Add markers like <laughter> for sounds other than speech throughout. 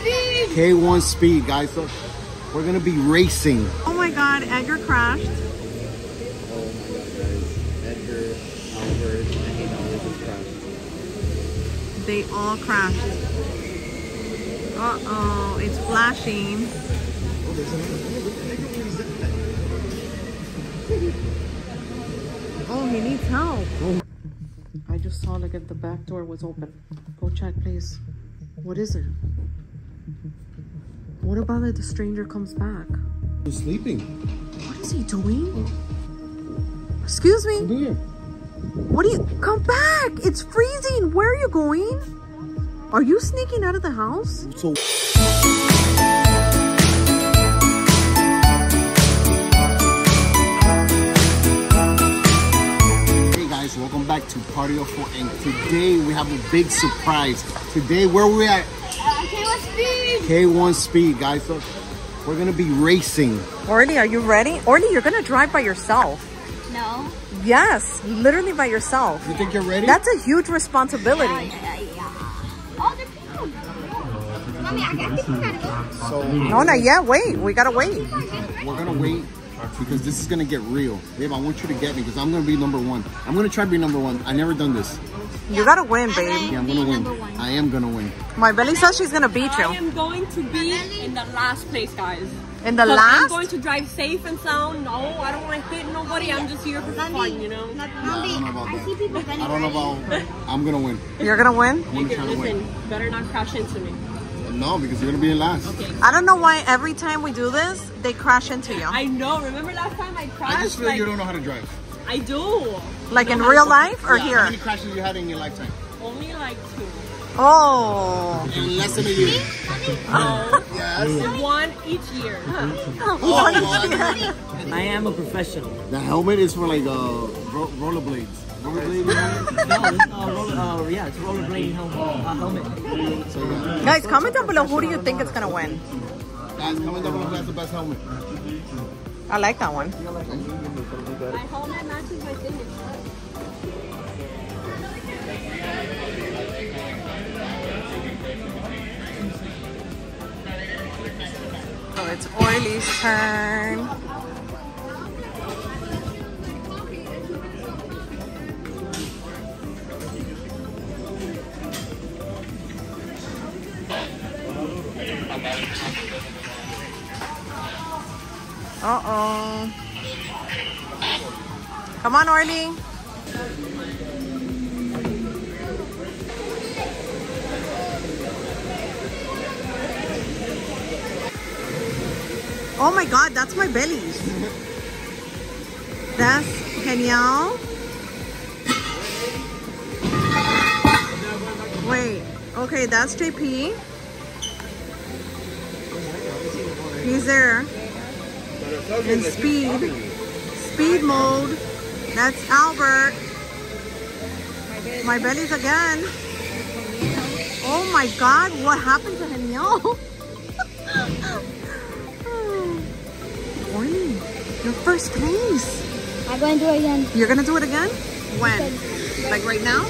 speed. K1 speed, guys. So we're gonna be racing. Oh my god, Edgar crashed. Oh. They all crashed. Uh-oh, it's flashing. Oh, he needs help. I just saw like if the back door was open. Go check, please. What is it? What about if the stranger comes back? He's sleeping. What is he doing? Excuse me? Come here. What do you come back? It's freezing. Where are you going? Are you sneaking out of the house? So Hey guys, welcome back to Party of Four and today we have a big surprise. Today where we at? K1 speed. K1 Speed, guys. So we're gonna be racing. Orly, are you ready? Orly, you're gonna drive by yourself. No. Yes, literally by yourself. You think you're ready? That's a huge responsibility. Yeah, yeah, yeah. Oh, people. Mommy, I, I think we gotta go. so No, not yet. Wait, we gotta wait. we're gonna wait because this is gonna get real. Babe, I want you to get me because I'm gonna be number one. I'm gonna try to be number one. I never done this. You gotta win, babe. Yeah, I'm gonna win. I am gonna win. Maibelys says she's gonna beat you. I am going to be in the last place, guys. In the 'Cause I'm going to drive safe and sound. No, I don't want to hit nobody. I'm just here for fun, you know. Yeah, I don't know about I that. see people getting I don't know ready. about. I'm gonna win. You're gonna win? I'm gonna try to win. better not crash into me. No, because you're gonna be in last. Okay. I don't know why every time we do this, they crash into you. I know. Remember last time I crashed? I just feel like, you don't know how to drive. I do. Like in No, how real life or Yeah, How many crashes you had in your lifetime? Only like two. Oh. In less than a year. No, Yes. one each year. <laughs> Oh, one. I am a professional. The helmet is for like uh ro- rollerblades. Rollerblades. No, it's uh, roller, uh, yeah, it's rollerblade helmet. Uh, helmet. so yeah. Guys, comment down below who do you think is gonna win? Guys, comment down below who has the best helmet. I like that one. So it's Orly's turn. Uh-oh. Come on, Orly. Oh my god, that's Maibelys. That's Heynel. Wait, okay, that's JP. He's there. In speed. Speed mode. That's Albert. My belly's again. Oh my god, what happened to Heynel? <laughs> Orly, you're first place. I'm going to do it again. You're gonna do it again? When? Like right now?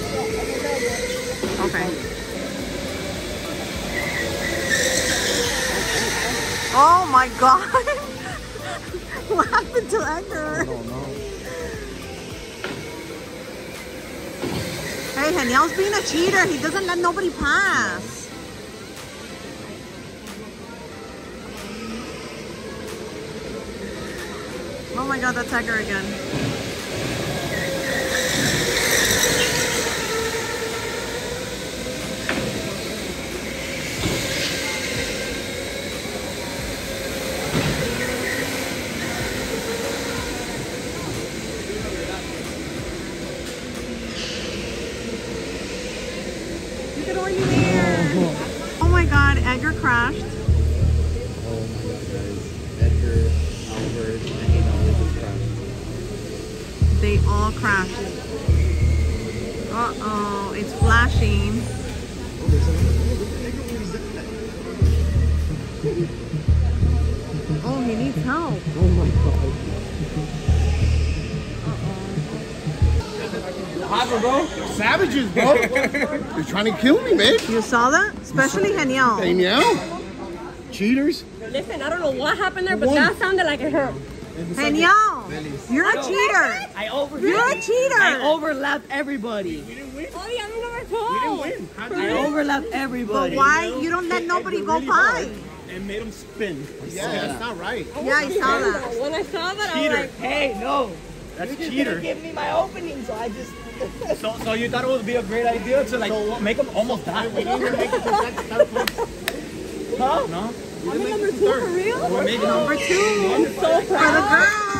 Okay. Oh my god! <laughs> what happened to Edgar? Oh no. Hey, Heynel's being a cheater. He doesn't let nobody pass. Oh my god, that's Edgar again. All crashed. Uh-oh, it's flashing. Oh, he needs help. Oh my god. Uh oh. Savages, bro. <laughs> They're trying to kill me, man. You saw that? Especially Heynel. Danielle. Cheaters? Listen, I don't know what happened there, but that sounded like it hurt. Danielle, you're a cheater. I over. You're a cheater. I overlapped everybody. Oh, yeah, I'm number two. I overlapped everybody. But why you don't let nobody go by? And made him spin. Yeah, that's not right. Yeah, I saw that. When I saw that, I was like, Hey, no. That's You just cheater. didn't give me my opening, so I just. <laughs> So, so you thought it would be a great idea to like make him almost die? huh? No. I'm number two for real? We're making him Number two So for proud.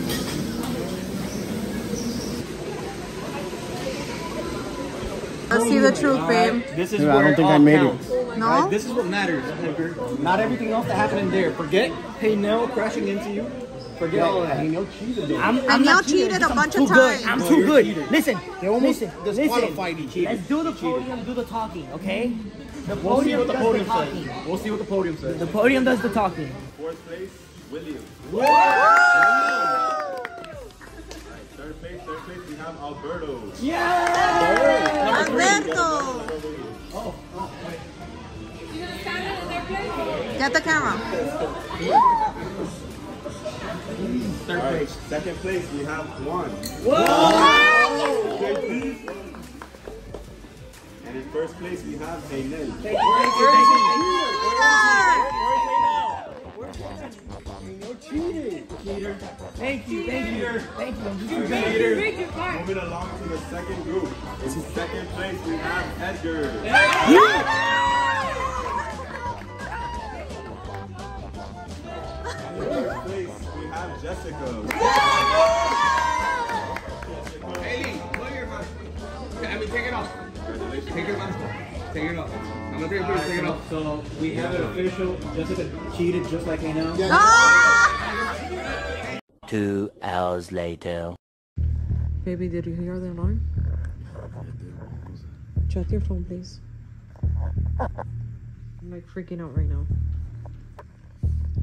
see the truth, babe. This is Yeah, I don't think I made it. counts. No? Alright, This is what matters. Not everything else that happened in there. Forget Heynel crashing into you. Forget all that. Heynel cheated though. I'm, I'm Danielle not cheating, cheated a I'm bunch too of good. times. I'm No, too you're good. cheating. Listen, They almost listen, disqualified listen. each other. Let's do the podium, do the talking, okay? The We'll see podium what the does podium the talking. says. We'll see what the podium says. The podium does the talking. Fourth place, William. Third place, third place, we have Alberto. Alberto. Get the camera. Third place, second place, we have Juan. Whoa! And in first place, we have Heynel. Thank you, thank you, thank you. I'm just better. Moving along to the second group. In second place, we have Edgar. Third place, we have Jessica. Yeah. Jessica. Ellie, put your mask. I mean, take it off. Congratulations. Take your mask off. Take it off. I'm gonna take it off. So we have it official. Jessica cheated just like Heynel. Ah! Two hours later. Baby, did you hear the alarm? Check your phone, please. I'm like freaking out right now.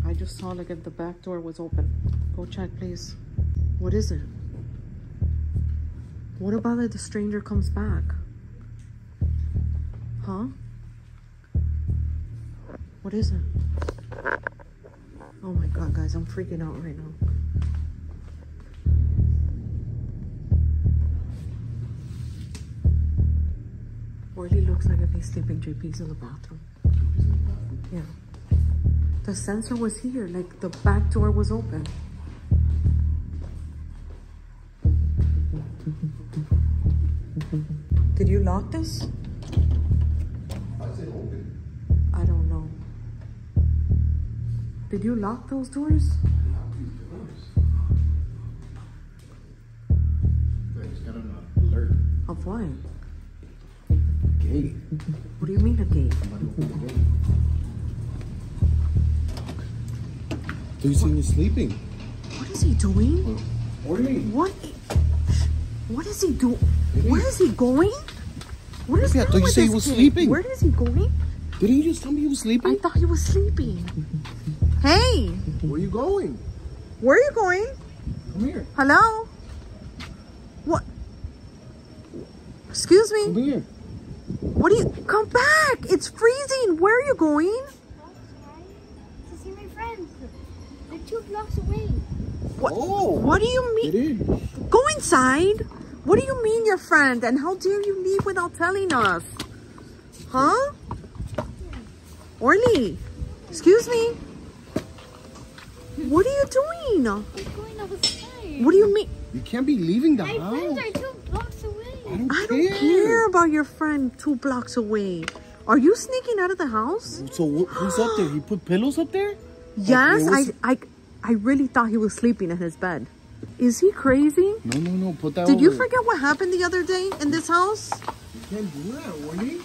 I just saw like if the back door was open. Go check, please. What is it? What about if the stranger comes back? Huh? What is it? Oh my god, guys, I'm freaking out right now. Really looks like if he's sleeping, JP's in the bathroom. Yeah. The sensor was here, like the back door was open. Did you lock this? I said open. I don't know. Did you lock those doors? Of what? Gay. What do you mean a gate? Do you see me sleeping? What is he doing? What do you mean? What? What is he doing? Where is he going? What is Yeah, wrong thought you say he was kid? sleeping. Where is he going? Didn't you just tell me he was sleeping? I thought he was sleeping. Hey, Where are you going? where are you going? Come here. Hello? What? Excuse Come me? here. What do you? Come back! It's freezing. Where are you going? To see my friends. They're two blocks away. Oh. What do you mean? Get in. Go inside. What do you mean, your friend? And how dare you leave without telling us? Huh? Orly, excuse me. What are you doing? They're going outside. What do you mean? You can't be leaving the My friends house. are two blocks away. I don't, I don't care about your friend two blocks away. Are you sneaking out of the house? So wh- who's up there? He put pillows up there? Yes, I, I, I really thought he was sleeping in his bed. Is he crazy? No, no, no. Put that Did you forget what happened the other day in this house? You can't do that, Warnie.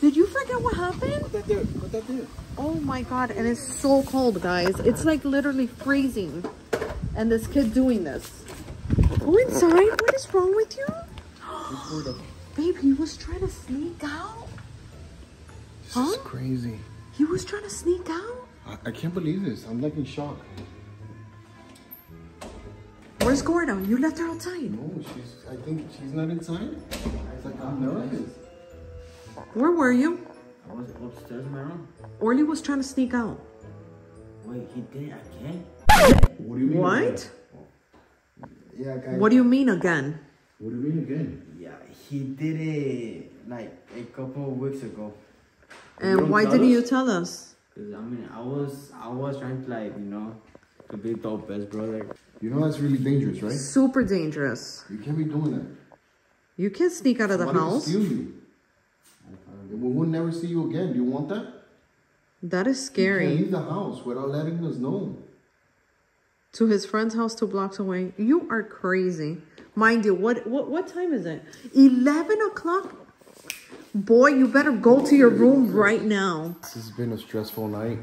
Did you forget what happened? Put that there. Put that there. Oh my god, and it's so cold, guys. It's like literally freezing. And this kid doing this. Oh, Go inside. What is wrong with you? Babe, he was trying to sneak out. Huh? It's crazy. He was trying to sneak out. I, I can't believe this. I'm like in shock. Where's Gordo? You left her outside. No, she's. I think she's not inside. It's like I'm nervous. Where were you? I was upstairs in my room. Orly was trying to sneak out. Wait, he did it again? What do you mean? What? Yeah, guys. What do you mean again? What do you mean again? Yeah, he did it like a couple of weeks ago. And why didn't you tell us? Cause I mean, I was I was trying to like you know to be the best brother. You know that's really dangerous, right? Super dangerous. You can't be doing that. You can't sneak out of the Somebody will house. steal you. We will never see you again. Do you want that? That is You can't scary. leave the house without letting us know. To his friend's house two blocks away. You are crazy. Mind you, what what what time is it? Eleven o'clock? Boy, you better go to your room right now. This has been a stressful night.